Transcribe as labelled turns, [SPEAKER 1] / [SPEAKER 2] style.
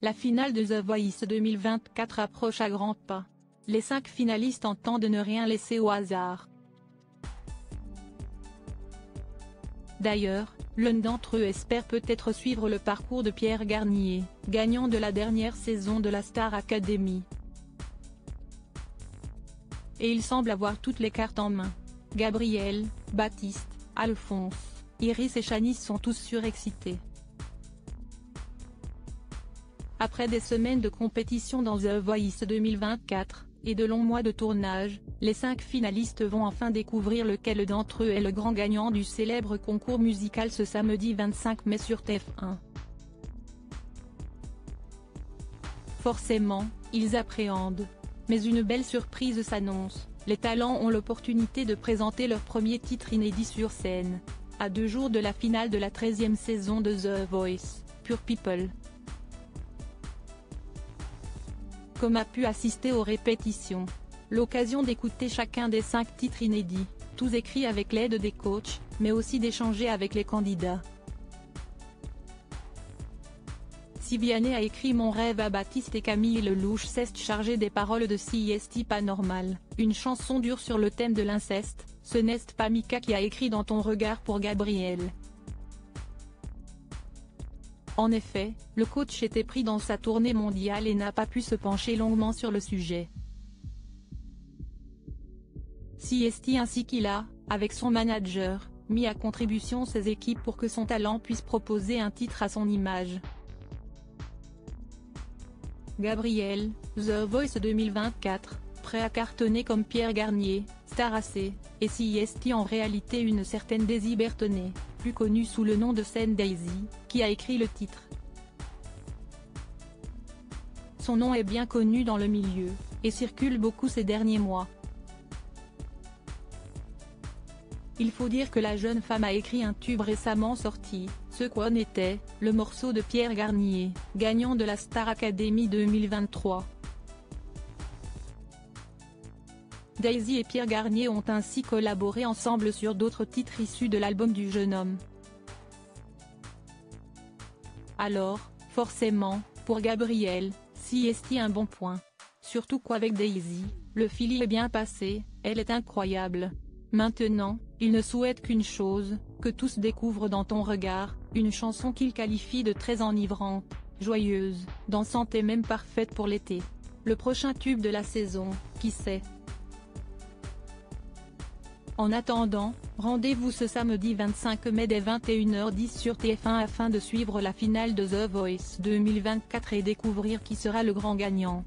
[SPEAKER 1] La finale de The Voice 2024 approche à grands pas. Les cinq finalistes tentent de ne rien laisser au hasard. D'ailleurs, l'un d'entre eux espère peut-être suivre le parcours de Pierre Garnier, gagnant de la dernière saison de la Star Academy. Et il semble avoir toutes les cartes en main. Gabriel, Baptiste, Alphonse, Iris et Chanice sont tous surexcités. Après des semaines de compétition dans The Voice 2024, et de longs mois de tournage, les cinq finalistes vont enfin découvrir lequel d'entre eux est le grand gagnant du célèbre concours musical ce samedi 25 mai sur TF1. Forcément, ils appréhendent. Mais une belle surprise s'annonce, les talents ont l'opportunité de présenter leur premier titre inédit sur scène. À deux jours de la finale de la 13e saison de The Voice, Pure People. Comme a pu assister aux répétitions. L'occasion d'écouter chacun des cinq titres inédits, tous écrits avec l'aide des coachs, mais aussi d'échanger avec les candidats. Si Vianney a écrit Mon rêve à Baptiste et Camille Lelouch s'est chargé des paroles de CIST pas normal, une chanson dure sur le thème de l'inceste, ce n'est pas Mika qui a écrit Dans ton regard pour Gabriel? En effet, le coach était pris dans sa tournée mondiale et n'a pas pu se pencher longuement sur le sujet. CST ainsi qu'il a, avec son manager, mis à contribution ses équipes pour que son talent puisse proposer un titre à son image. Gabriel, The Voice 2024, prêt à cartonner comme Pierre Garnier, Star AC, et CIST en réalité une certaine Daisy Bertonnet, plus connue sous le nom de scène Daisy, qui a écrit le titre. Son nom est bien connu dans le milieu, et circule beaucoup ces derniers mois. Il faut dire que la jeune femme a écrit un tube récemment sorti, Ce quoi était, le morceau de Pierre Garnier, gagnant de la Star Academy 2023. Daisy et Pierre Garnier ont ainsi collaboré ensemble sur d'autres titres issus de l'album du jeune homme. Alors, forcément, pour Gabriel, si est un bon point? Surtout qu'avec Daisy, le fili est bien passé, elle est incroyable. Maintenant, il ne souhaite qu'une chose, que tous découvrent dans ton regard, une chanson qu'il qualifie de très enivrante, joyeuse, dansante et même parfaite pour l'été. Le prochain tube de la saison, qui sait? En attendant, rendez-vous ce samedi 25 mai dès 21h10 sur TF1 afin de suivre la finale de The Voice 2024 et découvrir qui sera le grand gagnant.